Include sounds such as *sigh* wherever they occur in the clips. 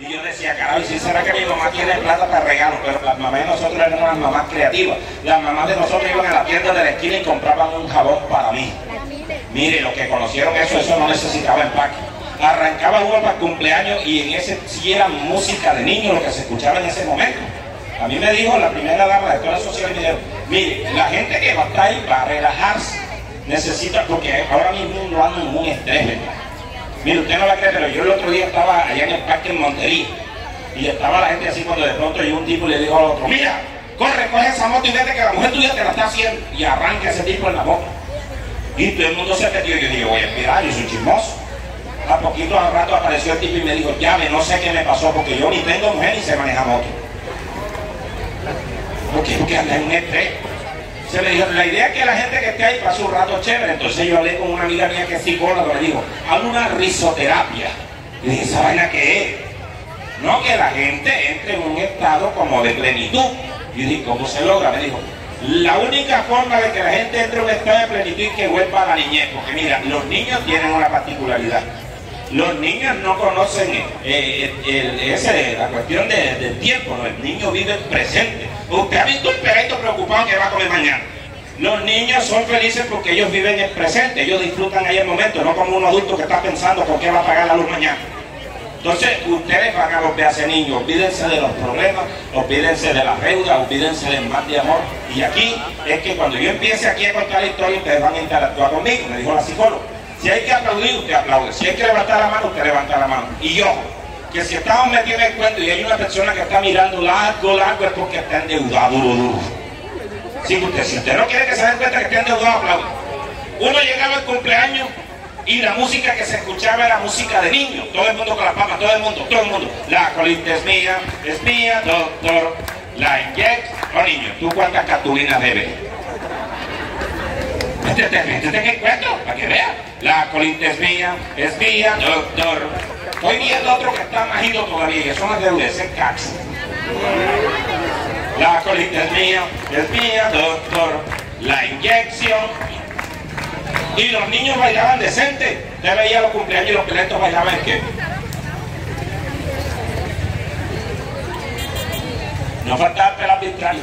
Y yo decía, caray, si será que mi mamá tiene plata para regalos, pero las mamás de nosotros eran unas mamás creativas. Las mamás de nosotros iban a la tienda de la esquina y compraban un jabón para mí. Mire, los que conocieron eso, eso no necesitaba empaque. Arrancaba uno para cumpleaños y en ese sí era música de niños lo que se escuchaba en ese momento. A mí me dijo la primera dama de toda la social media, mire, la gente que va a estar ahí para relajarse necesita, porque ahora mismo no anda en un estrés. Mire, usted no la cree, pero yo el otro día estaba allá en el parque en Montería y estaba la gente así cuando de pronto llegó un tipo y le dijo al otro, mira, corre, coge esa moto y vete que la mujer tuya te la está haciendo. Y arranca ese tipo en la moto. Y todo el mundo se metió y yo dije, voy a esperar, yo soy chismoso. A poquito al rato apareció el tipo y me dijo, llame, no sé qué me pasó, porque yo ni tengo mujer ni se maneja moto. Porque, porque anda en un estrés. Se le dijo, la idea es que la gente que esté ahí pase un rato chévere. Entonces yo hablé con una amiga mía que es psicóloga, me dijo, haz una risoterapia. Y dije, ¿esa vaina qué es? No, que la gente entre en un estado como de plenitud. Y dije, ¿cómo se logra? Me dijo, la única forma de que la gente entre en un estado de plenitud es que vuelva a la niñez. Porque mira, los niños tienen una particularidad. Los niños no conocen eh, el- ese- la cuestión de- del tiempo, el niño vive el presente. Usted ha visto un perrito preocupado que va a comer mañana. Los niños son felices porque ellos viven el presente, ellos disfrutan ahí el momento, no como un adulto que está pensando por qué va a pagar la luz mañana. Entonces, ustedes van a volver a ser niños, olvídense de los problemas, olvídense de las deudas, olvídense del mal de amor. Y aquí es que cuando yo empiece aquí a contar la historia, ustedes van a interactuar conmigo, me dijo la psicóloga. Si hay que aplaudir, usted aplaude. Si hay que levantar la mano, usted levanta la mano. Y yo, que si estamos metidos en cuento y hay una persona que está mirando largo, largo, es porque está endeudado. Sí, usted, si usted no quiere que se den cuenta que está endeudado, aplaude. Uno llegaba al cumpleaños y la música que se escuchaba era música de niños. Todo el mundo con las palmas, todo el mundo, todo el mundo. La colita es mía, es mía, doctor. La inyect. No, niño, ¿tú cuántas cartulinas debes? Métete, métete en el cuento, para que vea. La colita es mía, es mía, doctor. Estoy viendo otro que está más ido todavía, no es deuda, es el caxo. La colita es mía, es mía, doctor. La inyección. Y los niños bailaban decente. Usted veía los cumpleaños y los peletos bailaban en qué. No faltaba el arbitrario.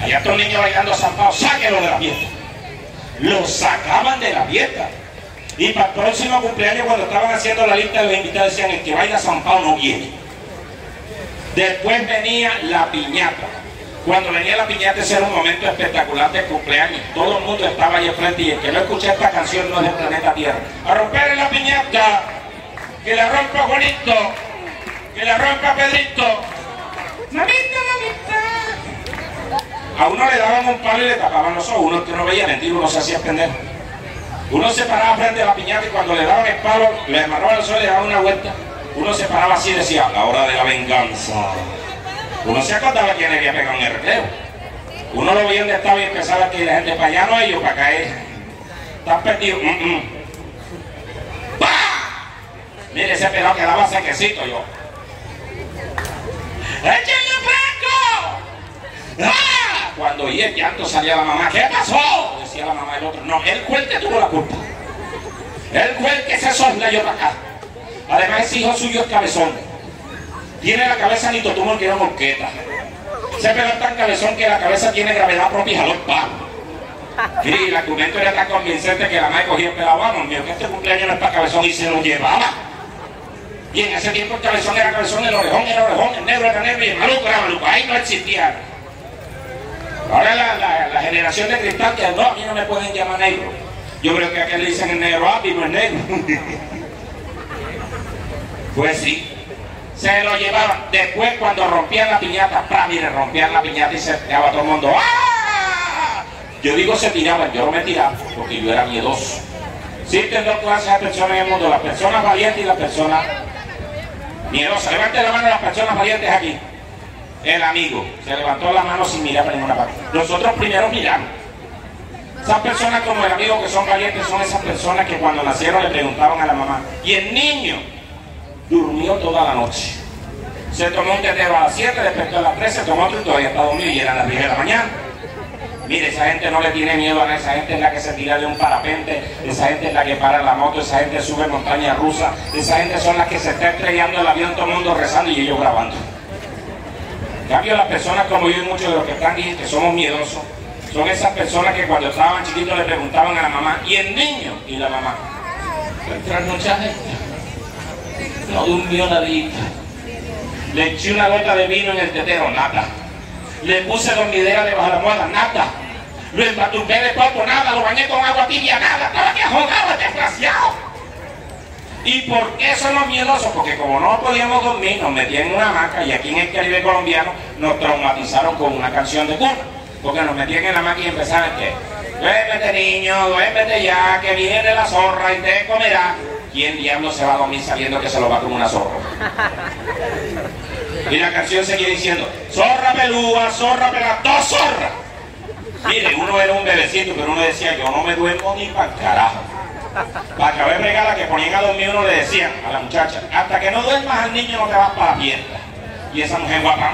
Allá estos niños bailando zampados, sáquenlo de la fiesta. Los sacaban de la fiesta. Y para el próximo cumpleaños, cuando estaban haciendo la lista de los invitados, decían: el que baila zampado no viene. Después venía la piñata. Cuando venía la piñata, ese era un momento espectacular del cumpleaños. Todo el mundo estaba ahí enfrente y el que no escuché esta canción no es del planeta Tierra. A romper la piñata, que la rompa Juanito, que la rompa Pedrito. Mamita, mamita. A uno le daban un palo y le tapaban los ojos. Uno que no veía mentir, uno se hacía pendejo. Uno se paraba frente a la piñata y cuando le daban el palo, le amarraban los ojos y le daban una vuelta. Uno se paraba así y decía, la hora de la venganza. Uno se acordaba quién había pegado en el recreo. Uno lo veía donde estaba y empezaba que la gente para allá no ellos, para caer. Están perdidos. Mm, mm. ¡Bah! Mire, ese pelado quedaba sequecito yo. ¡Échenle fresco! ¡Ah! Cuando oí el llanto salía la mamá, ¿qué pasó? La mamá del otro. No, él fue el que tuvo la culpa. Él fue que se soslayó para acá. Además, ese hijo suyo es cabezón. Tiene la cabeza ni totumor que una morqueta. Se pegó tan cabezón que la cabeza tiene gravedad propia y jaló el palo. Y el argumento era tan convincente que la madre cogía el pelado, vamos, mío, que este cumpleaños no es para cabezón y se lo llevaba. Y en ese tiempo el cabezón era cabezón, el orejón era orejón, el negro era negro y el maluco era maluco. Ahí no existía. Ahora la, la, generación de cristal que no, a mí no me pueden llamar negro. Yo creo que aquel le dicen el negro, ah, no es negro. *laughs* pues sí, se lo llevaban. Después cuando rompían la piñata, ¡pra! mire, rompían la piñata y se tiraba todo el mundo. ¡Ah! Yo digo se tiraban, yo no me tiraba porque yo era miedoso. Existen dos clases de personas en el mundo, las personas valientes y las personas miedosas. Levante la mano las personas valientes aquí. El amigo se levantó la mano sin mirar para ninguna parte. Nosotros primero miramos. Esas personas como el amigo que son valientes son esas personas que cuando nacieron le preguntaban a la mamá. Y el niño durmió toda la noche. Se tomó un tetero a las 7, despertó a las 3, se tomó otro y todavía está dormido y era a las 10 de la mañana. Mire, esa gente no le tiene miedo a nada, esa gente es la que se tira de un parapente, esa gente es la que para la moto, esa gente sube montaña rusa, esa gente son las que se está estrellando el avión, todo el mundo rezando y ellos grabando. En cambio, las personas como yo y muchos de los que están aquí, que somos miedosos, son esas personas que cuando estaban chiquitos le preguntaban a la mamá, ¿y el niño? Y la mamá, trasnochaste. No durmió nadita. Le eché una gota de vino en el tetero, nada. Le puse dormidera debajo de la almohada, nada. Lo embaturbé de poco, nada. Lo bañé con agua tibia, nada. Estaba aquí ahogado, desgraciado. ¿Y por qué somos miedosos? Porque como no podíamos dormir, nos metían en una hamaca y aquí en el Caribe colombiano nos traumatizaron con una canción de cuna. Porque nos metían en la hamaca y empezaban que, duérmete niño, duérmete ya, que viene la zorra y te comerá. ¿Quién diablo se va a dormir sabiendo que se lo va a comer una zorra? Y la canción seguía diciendo, zorra pelúa, zorra pelúa, dos zorras. Mire, uno era un bebecito, pero uno decía, yo no me duermo ni para carajo. Para acabar regala que ponían a dormir uno le decían a la muchacha, hasta que no duermas al niño no te vas para la fiesta. Y esa mujer guapa,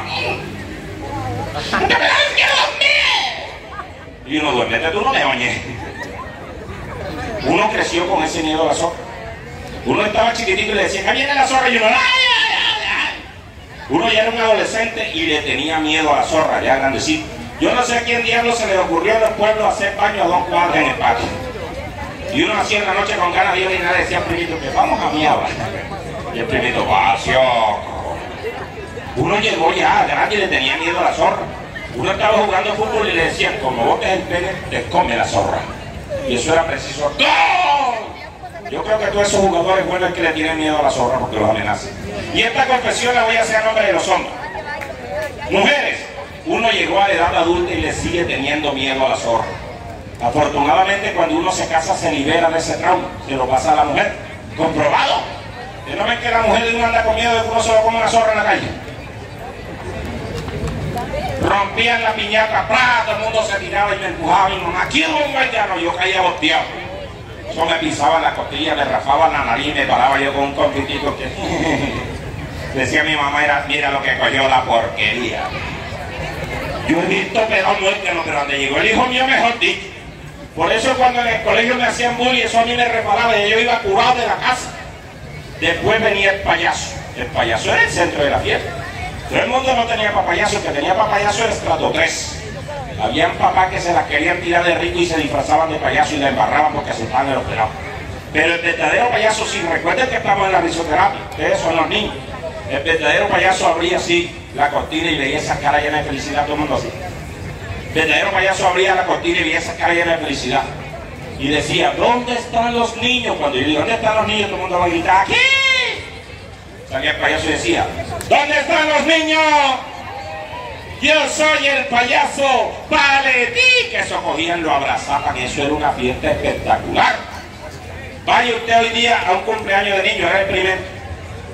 ¡Que me quiero dormir! Y uno duerme, tú no me oñes. Uno creció con ese miedo a la zorra. Uno estaba chiquitito y le decía, que viene la zorra y uno, ¡ay, ay, ay! Uno ya era un adolescente y le tenía miedo a la zorra, ya grandecito. Yo no sé a quién diablo se le ocurrió en los pueblos hacer baño a dos cuadras en el patio. Y uno hacía en la noche con ganas de orinar y decía al primito que vamos a miar. Y el primito, vacio. Uno llegó ya grande y le tenía miedo a la zorra. Uno estaba jugando fútbol y le decían, como botes el pene, te come la zorra. Y eso era preciso. ¡Gol! Yo creo que todos esos jugadores buenos que le tienen miedo a la zorra porque los amenazan. Y esta confesión la voy a hacer a nombre de los hombres. Mujeres, uno llegó a la edad adulta y le sigue teniendo miedo a la zorra. Afortunadamente cuando uno se casa se libera de ese trauma, se lo pasa a la mujer. Comprobado. ¿Ustedes no ven que la mujer de uno anda con miedo de que uno se lo come una zorra en la calle? Rompían la piñata, ¡plá! todo el mundo se tiraba y me empujaba y mamá, ¿quién es un guayano? Yo caía boteado. Eso me pisaba la costilla, me rafaba la nariz, me paraba yo con un compitito que... *laughs* Decía mi mamá, era, mira lo que cogió la porquería. Yo he visto muerte en lo que donde llegó el hijo mío mejor dicho. Por eso cuando en el colegio me hacían bullying, eso a mí me reparaba y yo iba curado de la casa. Después venía el payaso. El payaso era el centro de la fiesta. Todo el mundo no tenía papayaso, el que tenía papayaso era estrato 3. Habían papás que se las querían tirar de rico y se disfrazaban de payaso y la embarraban porque asustaban de los pelados. Pero el verdadero payaso, si recuerden que estamos en la risoterapia, ustedes son los niños. El verdadero payaso abría así la cortina y veía esa cara llena de felicidad, todo el mundo así. Verdadero payaso abría la cortina y veía esa cara llena de felicidad. Y decía, ¿dónde están los niños? Cuando yo digo, ¿dónde están los niños? Todo el mundo va a gritar, ¡aquí! Salía el payaso y decía, ¿dónde están los niños? Yo soy el payaso Valetí. Que eso cogían, lo abrazaban, eso era una fiesta espectacular. Vaya usted hoy día a un cumpleaños de niño, era el primer.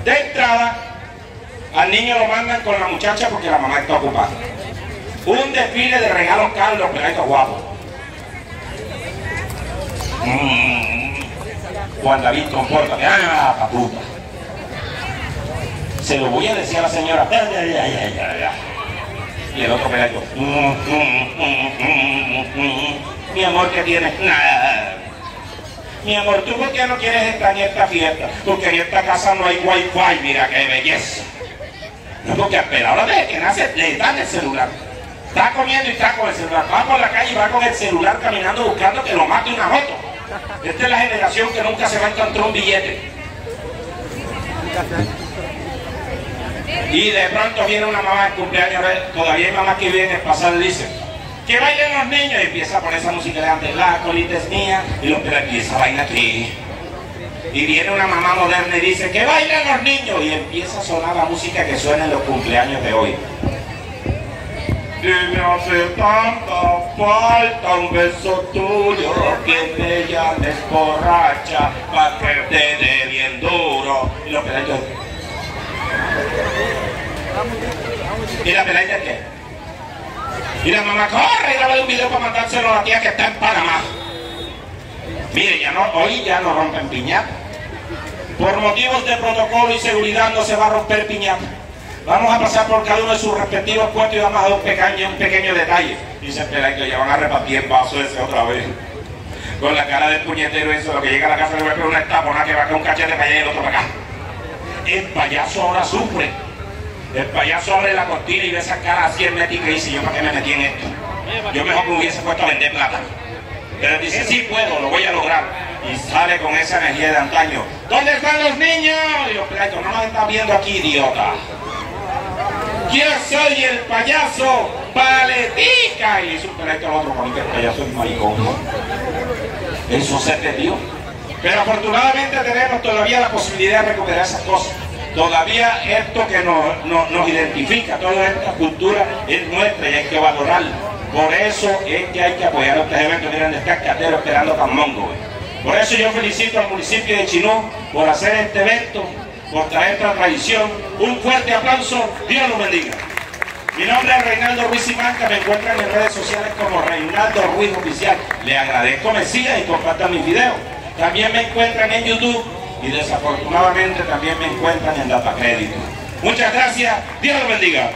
De entrada, al niño lo mandan con la muchacha porque la mamá está ocupada. Un desfile de regalos caros, los peladitos guapos. Mm. Juan David, compórtate. ¡Ah, paputa! Se lo voy a decir a la señora. Y el otro peladito. Mm, mm, Mi amor, ¿qué tienes? Mi amor, ¿tú por qué no quieres estar en esta fiesta? Porque en esta casa no hay wifi, mira qué belleza. No, porque espera, ahora desde que nace le dan el celular. Está comiendo y está con el celular. Va por la calle y va con el celular caminando buscando que lo mate una moto. Esta es la generación que nunca se va a encontrar un billete. Y de pronto viene una mamá de cumpleaños, todavía hay mamás que vienen a pasar y dicen, que bailen los niños y empieza a poner esa música de antes, la colita es mía, y los pero empieza a bailar aquí. Y viene una mamá moderna y dice, que bailen los niños, y empieza a sonar la música que suena en los cumpleaños de hoy. Y me hace tanta falta un beso tuyo que me llames borracha para que te dé bien duro. Y los peladitos. ¿Y la peladita qué? Y mamá corre y graba un video para mandárselo a la tía que está en Panamá. Mire, ya no, hoy ya no rompen piñata. Por motivos de protocolo y seguridad no se va a romper piñata. Vamos a pasar por cada uno de sus respectivos puestos y vamos a dar un pequeño, un pequeño detalle. Dice el que ya van a repartir el vaso ese otra vez. Con la cara del puñetero eso, lo que llega a la casa le voy a poner una estapona que va con un cachete para allá y el otro para acá. El payaso ahora sufre. El payaso abre la cortina y ve esa cara así hermética y dice, ¿yo para qué me metí en esto? Yo mejor que hubiese puesto a vender plata. Pero dice, sí puedo, lo voy a lograr. Y sale con esa energía de antaño. ¿Dónde están los niños? Y yo, no nos están viendo aquí, idiota. Yo soy el payaso paletica. Y dice un pleito al otro, porque el payaso es maricón. Eso se perdió. Pero afortunadamente tenemos todavía la posibilidad de recuperar esas cosas. Todavía esto que nos, nos, identifica, toda esta cultura es nuestra y hay que valorarla. Por eso es que hay que apoyar estos eventos. Miren, está Catero esperando a Mongo. Por eso yo felicito al municipio de Chinú por hacer este evento, por traer esta tradición. Un fuerte aplauso. Dios los bendiga. Mi nombre es Reinaldo Ruiz Simanca, me encuentran en redes sociales como Reinaldo Ruiz Oficial. Le agradezco me sigan y compartan mis videos. También me encuentran en YouTube y desafortunadamente también me encuentran en Data Crédito. Muchas gracias, Dios los bendiga.